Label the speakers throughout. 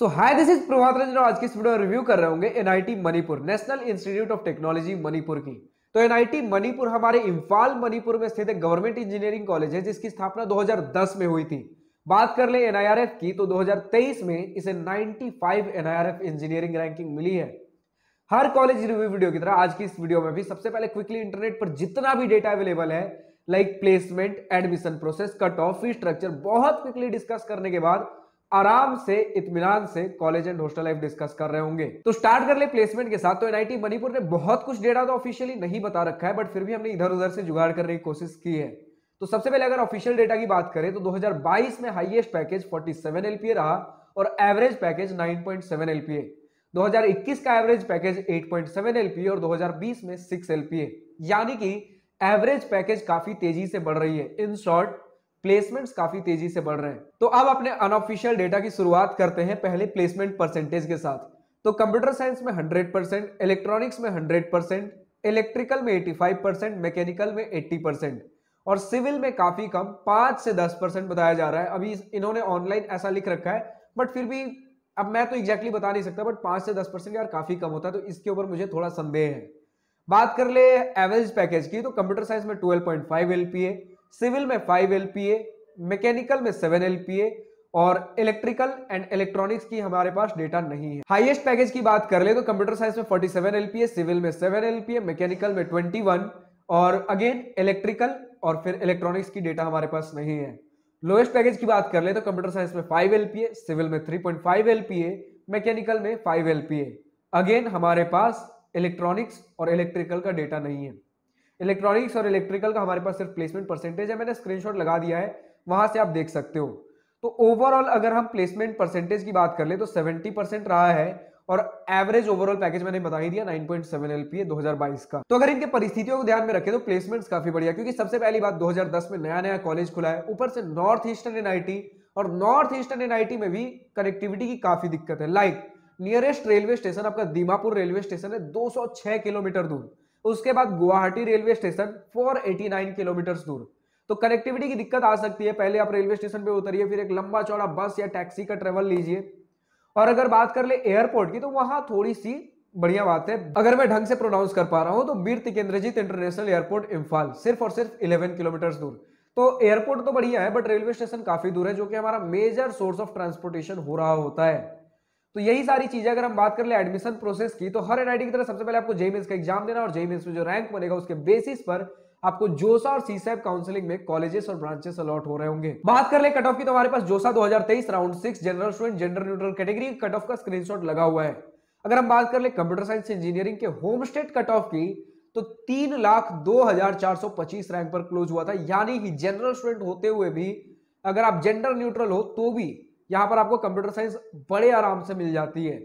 Speaker 1: So hi this is Prabhat Ranjan आज की इस वीडियो में रिव्यू कर रहे होंगे NIT Manipur National Institute of Technology Manipur की। तो एनआईटी मणिपुर हमारे इम्फाल मणिपुर में स्थित एक गवर्नमेंट इंजीनियरिंग कॉलेज है, जिसकी स्थापना 2010 में हुई थी। बात कर ले एनआईआरएफ की तो 2023 में इसे 95 एनआईआरएफ इंजीनियरिंग रैंकिंग मिली है। हर कॉलेज रिव्यू वीडियो की तरह आज की इस वीडियो में भी सबसे पहले क्विकली इंटरनेट पर जितना भी डेटा अवेलेबल है like placement admission process cut off fee structure बहुत क्विकली डिस्कस करने के बाद आराम से, इत्मीनान से college and hostel life discuss कर रहे होंगे। तो स्टार्ट कर ले प्लेसमेंट के साथ। तो एनआईटी मणिपुर ने बहुत कुछ डेटा तो ऑफिशियली नहीं बता रखा है बट फिर भी हमने इधर उधर से जुगाड़ करने की कोशिश की है। तो सबसे पहले अगर ऑफिशियल डेटा की बात करें तो 2022 में हाईएस्ट पैकेज 47 एलपीए रहा और एवरेज पैकेज 9.7 एलपीए 2021 का एवरेज पैकेज 8.7 एलपीए और 2020 में 6 एलपीए यानी कि एवरेज पैकेज काफ़ी तेज़ी से बढ़ रही है। इन शॉर्ट प्लेसमेंट्स काफ़ी तेज़ी से बढ़ रहे हैं। तो अब अपने अनऑफिशियल डेटा की शुरुआत करते हैं पहले प्लेसमेंट परसेंटेज के साथ। तो कंप्यूटर साइंस में 100 परसेंट इलेक्ट्रॉनिक्स में 100 परसेंट इलेक्ट्रिकल में 85 परसेंट मैकेनिकल में 80 परसेंट और सिविल में काफ़ी कम, पाँच से दस परसेंट बताया जा रहा है। अभी इन्होंने ऑनलाइन ऐसा लिख रखा है बट फिर भी अब मैं तो एग्जैक्टली बता नहीं सकता बट पाँच से दस परसेंट यार काफ़ी कम होता है तो इसके ऊपर मुझे थोड़ा संदेह है। बात कर ले एवरेज पैकेज की तो कंप्यूटर साइंस में 12.5 एलपीए सिविल में 5 एलपीए, मैकेनिकल में 7 एलपीए और इलेक्ट्रिकल एंड इलेक्ट्रॉनिक्स की हमारे पास डेटा नहीं है। हाईएस्ट पैकेज की बात कर ले तो कंप्यूटर साइंस में 47 एलपीए, सिविल में 7 एलपीए, मैकेनिकल में 21 और अगेन इलेक्ट्रिकल और फिर इलेक्ट्रॉनिक्स की डेटा हमारे पास नहीं है। लोएस्ट पैकेज की बात कर ले तो कंप्यूटर साइंस में 5 एलपीए, सिविल में 3.5 एलपीए, मैकेनिकल में 5 एलपीए। अगेन हमारे पास इलेक्ट्रॉनिक्स और इलेक्ट्रिकल का डेटा नहीं है। इलेक्ट्रॉनिक्स और इलेक्ट्रिकल का हमारे पास सिर्फ़ प्लेसमेंट परसेंटेज है, मैंने स्क्रीनशॉट लगा दिया है, वहाँ से आप देख सकते हो। तो ओवरऑल अगर हम प्लेसमेंट परसेंटेज की बात कर ले तो 70 परसेंट रहा है और एवरेज ओवरऑल पैकेज मैंने बता ही दिया 9.7 एलपीए 2022 का। तो अगर इनके परिस्थितियों को ध्यान में रखें तो प्लेसमेंट्स काफ़ी बढ़िया, क्योंकि सबसे पहली बात 2010 में नया नया कॉलेज खुला है, ऊपर से नॉर्थ ईस्टर्न एनआईटी और नॉर्थ ईस्टर्न एनआईटी में भी कनेक्टिविटी की काफ़ी दिक्कत है। लाइक नियरेस्ट रेलवे स्टेशन आपका दीमापुर रेलवे स्टेशन है 206 किलोमीटर दूर। उसके बाद गुवाहाटी रेलवे स्टेशन 489 किलोमीटर दूर। तो कनेक्टिविटी की दिक्कत आ सकती है। पहले आप रेलवे स्टेशन पे उतरिए, फिर एक लंबा चौड़ा बस या टैक्सी का ट्रेवल लीजिए। और अगर बात कर ले एयरपोर्ट की तो वहाँ थोड़ी सी बढ़िया बात है। अगर मैं ढंग से प्रोनाउंस कर पा रहा हूँ तो बीर तिकेंद्रजीत इंटरनेशनल एयरपोर्ट इम्फाल, सिर्फ़ और सिर्फ़ 11 किलोमीटर दूर। तो एयरपोर्ट तो बढ़िया है बट रेलवे स्टेशन काफ़ी दूर है, जो कि हमारा मेजर सोर्स ऑफ़ ट्रांसपोर्टेशन हो रहा होता है। तो यही सारी चीज़ें अगर हम बात कर ले एडमिशन प्रोसेस की तो हर एनआईटी की तरह सबसे पहले आपको जेई का एग्ज़ाम देना और जेई में जो रैंक बनेगा उसके बेसिस पर आपको जोसा और सीसैप काउंसलिंग में कॉलेजेस और ब्रांचेस अलॉट हो रहे होंगे। बात कर ले कट ऑफ़ की तो हमारे पास JoSAA 2023 round six general student gender neutral category cut off का स्क्रीनशॉट लगा हुआ है। अगर हम बात कर ले कंप्यूटर साइंस इंजीनियरिंग के होम स्टेट कट ऑफ़ की तो तीन लाख दो हज़ार चार सौ पच्चीस रैंक पर क्लोज हुआ था। यानी कि जनरल स्टूडेंट होते हुए भी अगर आप जेंडर न्यूट्रल हो तो भी यहाँ पर आपको कंप्यूटर साइंस बड़े आराम से मिल जाती है।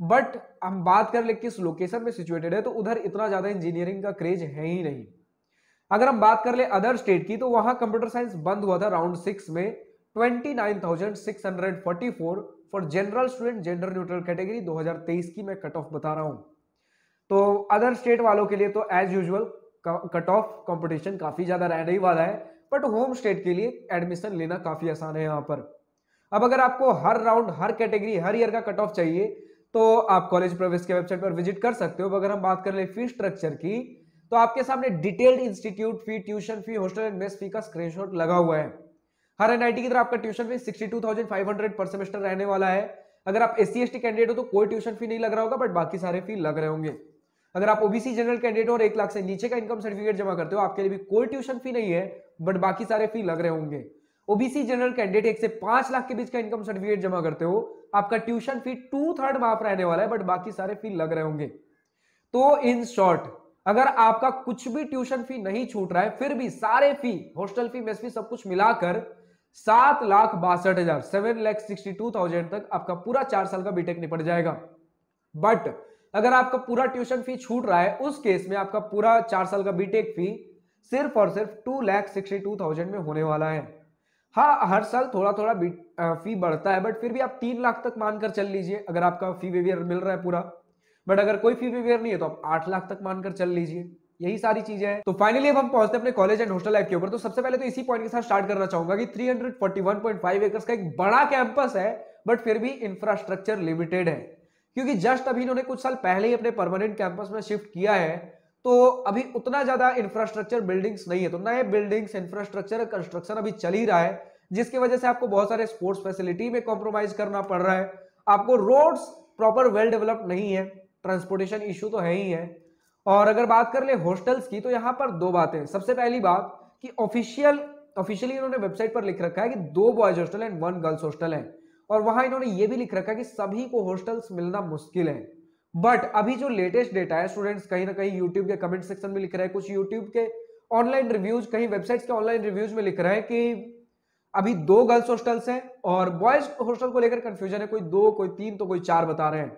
Speaker 1: बट हम बात कर ले किस लोकेशन में सिचुएटेड है तो उधर इतना ज़्यादा इंजीनियरिंग का क्रेज है ही नहीं। अगर हम बात कर ले अदर स्टेट की तो वहाँ कंप्यूटर साइंस बंद हुआ था राउंड सिक्स में। 29,644 for general student gender neutral category 2023 की मैं कट ऑफ़ बता रहा हूँ। तो अदर स्टेट वालों के लिए तो as usual cut off competition काफ़ी ज़्यादा रहने ही वाला है। बट होम स्टेट के लिए एडमिशन लेना काफ़ी आसान है यहाँ पर। अब अगर आपको हर राउंड हर कैटेगरी हर ईयर का कट ऑफ़ चाहिए तो आप कॉलेज प्रवेश के वेबसाइट पर विज़िट कर सकते हो। अगर हम बात कर ले फ़ी स्ट्रक्चर की तो आपके सामने detailed institute fee tuition fee hostel and mess fee का स्क्रीनशॉट लगा हुआ है। हर एनआईटी की तरह आपका ट्यूशन फ़ी 62,500 पर सेमेस्टर रहने वाला है। अगर आप एस सी कैंडिडेट हो तो कोई ट्यूशन फ़ी नहीं लग रहा होगा बट बाकी सारे फ़ी लग रहे होंगे। अगर आप ओबीसी जनरल कैंडिडेट और एक लाख से नीचे का इनकम सर्टिफिकेट जमा करते हो आपके लिए भी कोई ट्यूशन फ़ी नहीं है बट बाकी सारे फ़ी लग रहे होंगे। ओबीसी जनरल कैंडिडेट एक से पाँच लाख के बीच का इनकम सर्टिफिकेट जमा करते हो, आपका ट्यूशन फ़ी टू थर्ड माफ़ रहने वाला है बट बाकी सारे फ़ी लग रहे होंगे। तो इन शॉर्ट, अगर आपका कुछ भी ट्यूशन फ़ी नहीं छूट रहा है, फिर भी सारे फ़ी, हॉस्टल फ़ी, मेस फ़ी, सब कुछ मिलाकर सात लाख बासठ हज़ार seven lakh sixty two thousand तक आपका पूरा चार साल का बीटेक निपट जाएगा। बट अगर आपका पूरा ट्यूशन फ़ी छूट रहा है, उस केस में आपका पूरा चार साल का बीटेक फ़ी सिर्फ़ और सिर्फ़ two lakh sixty two thousand में होने वाला है। हाँ हर साल थोड़ा थोड़ा फ़ी बढ़ता है बट फिर भी आप तीन लाख तक मानकर चल लीजिए, अगर आपका फ़ी वेवियर मिल रहा है पूरा। बट अगर कोई फ़ी वेवियर नहीं है तो आप आठ लाख तक मानकर चल लीजिए। यही सारी चीज़ें हैं। तो फाइनली अब हम पहुँचते हैं अपने कॉलेज एंड हॉस्टल लाइफ के ऊपर। तो सबसे पहले तो इसी पॉइंट के साथ स्टार्ट करना चाहूँगा कि 341.5 एकर्स का एक बड़ा कैंपस है बट फिर भी इंफ्रास्ट्रक्चर लिमिटेड है। क्योंकि जस्ट अभी इन्होंने कुछ साल पहले ही अपने परमानेंट कैंपस में शिफ्ट किया है। तो अभी उतना ज़्यादा इंफ्रास्ट्रक्चर बिल्डिंग्स नहीं है। तो नए बिल्डिंग्स इंफ्रास्ट्रक्चर कंस्ट्रक्शन अभी चल ही रहा है, जिसकी वजह से आपको बहुत सारे स्पोर्ट्स फैसिलिटी में कॉम्प्रोमाइज करना पड़ रहा है। आपको रोड्स प्रॉपर वेल डेवलप नहीं है ट्रांसपोर्टेशन इश्यू तो है ही है। और अगर बात कर ले हॉस्टल्स की तो यहाँ पर दो बातें सबसे पहली बात कि ऑफिशियल ऑफिशियली इन्होंने वेबसाइट पर लिख रखा है कि दो boys hostel and one girls hostel है। और वहाँ इन्होंने ये भी लिख रखा है कि सभी को हॉस्टल्स मिलना मुश्किल है। बट अभी जो लेटेस्ट डेटा है स्टूडेंट्स कहीं ना कहीं यूट्यूब के कमेंट सेक्शन में लिख रहे हैं। कुछ यूट्यूब के ऑनलाइन रिव्यूज़ कहीं वेबसाइट्स के ऑनलाइन रिव्यूज़ में लिख रहे हैं कि अभी दो गर्ल्स हॉस्टल्स हैं और बॉयज़ हॉस्टल को लेकर कंफ्यूजन है। कोई दो, कोई तीन तो कोई चार बता रहे हैं।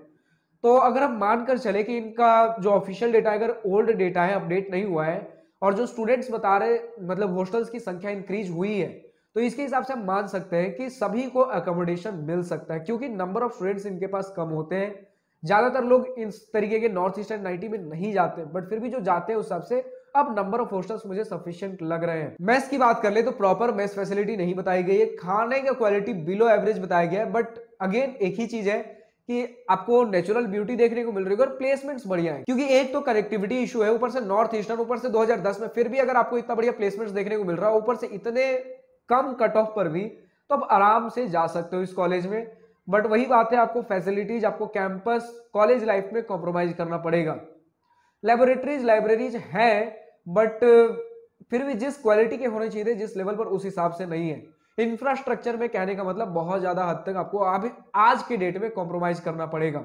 Speaker 1: तो अगर हम मानकर चले कि इनका जो ऑफिशियल डेटा है, अगर ओल्ड डेटा है अपडेट नहीं हुआ है और जो स्टूडेंट्स बता रहे मतलब हॉस्टल्स की संख्या इंक्रीज हुई है तो इसके हिसाब से हम मान सकते हैं कि सभी को अकोमोडेशन मिल सकता है। क्योंकि नंबर ऑफ़ स्टूडेंट्स इनके पास कम होते हैं। ज़्यादातर लोग इस तरीके के नॉर्थ ईस्टर्न नाइटी में नहीं जाते बट फिर भी जो जाते हैं उस हिसाब से, अब नंबर ऑफ़ हॉस्टल्स मुझे सफिशिएंट लग रहे हैं। मेस की बात कर ले तो प्रॉपर मेस फैसिलिटी नहीं बताई गई है। खाने का क्वालिटी बिलो एवरेज बताया गया है बट अगेन एक ही चीज़ है कि आपको नेचुरल ब्यूटी देखने को मिल रही है और प्लेसमेंट्स बढ़िया है। क्योंकि एक तो कनेक्टिविटी इशू है, ऊपर से नॉर्थ ईस्टर्न ऊपर से 2010 में फिर भी अगर आपको इतना बढ़िया प्लेसमेंट्स देखने को मिल रहा है, ऊपर से इतने कम कट ऑफ़ पर भी तो आप आराम से जा सकते हो इस कॉलेज में। बट वही बात है, आपको फैसिलिटीज़ आपको कैंपस कॉलेज लाइफ में कॉम्प्रोमाइज करना पड़ेगा। लेबोरेटरीज लाइब्रेरीज है बट फिर भी जिस क्वालिटी के होने चाहिए, जिस लेवल पर उस हिसाब से नहीं है। इंफ्रास्ट्रक्चर में कहने का मतलब बहुत ज़्यादा हद तक आपको अभी आज के डेट में कॉम्प्रोमाइज करना पड़ेगा।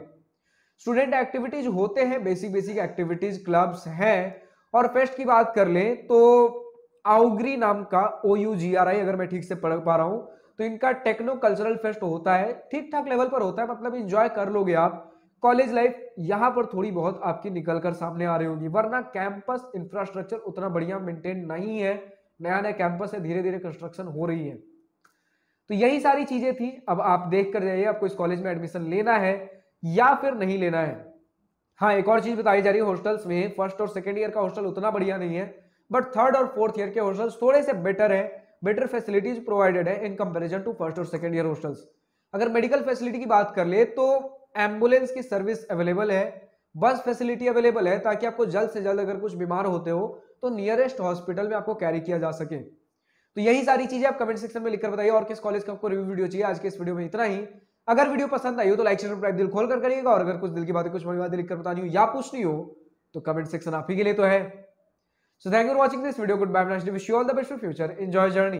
Speaker 1: स्टूडेंट एक्टिविटीज़ होते हैं बेसिक बेसिक एक्टिविटीज़ क्लब्स हैं, और फेस्ट की बात कर लें तो आउग्री नाम का ओ यू जी आर आई अगर मैं ठीक से पढ़ पा रहा हूँ तो इनका टेक्नो कल्चरल फेस्ट होता है। ठीक ठाक लेवल पर होता है मतलब इंजॉय कर लोगे आप। कॉलेज लाइफ यहाँ पर थोड़ी बहुत आपकी निकल कर सामने आ रही होगी, वरना कैंपस इंफ्रास्ट्रक्चर उतना बढ़िया मेंटेन नहीं है। नया नया कैंपस है धीरे धीरे कंस्ट्रक्शन हो रही है। तो यही सारी चीज़ें थी। अब आप देख कर जाइए, आपको इस कॉलेज में एडमिशन लेना है या फिर नहीं लेना है। हाँ एक और चीज़ बताई जा रही है हॉस्टल्स में फ़र्स्ट और सेकेंड ईयर का हॉस्टल उतना बढ़िया नहीं है। बट थर्ड और फोर्थ ईयर के हॉस्टल्स थोड़े से बेटर है बेटर फैसिलिटीज़ प्रोवाइडेड है इन कंपेरिजन टू फ़र्स्ट और सेकेंड ईयर हॉस्टल्स अगर मेडिकल फैसिलिटी की बात कर ले तो एंबुलेंस की सर्विस अवेलेबल है बस फैसिलिटी अवेलेबल है, ताकि आपको जल्द से जल्द अगर कुछ बीमार होते हो तो नियरेस्ट हॉस्पिटल में आपको कैरी किया जा सके। तो यही सारी चीज़ें आप कमेंट सेक्शन में लिखकर बताइए और किस कॉलेज का आपको रिव्यू वीडियो चाहिए, आज के इस वीडियो में इतना ही। अगर वीडियो पसंद आई हो तो लाइक शेयर सब्सक्राइब दिल खोल कर करिएगा और अगर कुछ दिल की बातें, कुछ बड़ी बातें लिखकर बतानी हो या पूछनी हो तो कमेंट सेक्शन आप ही के लिए तो है। So thank you for watching this video. Goodbye, I Wish you all the best for future. Enjoy journey.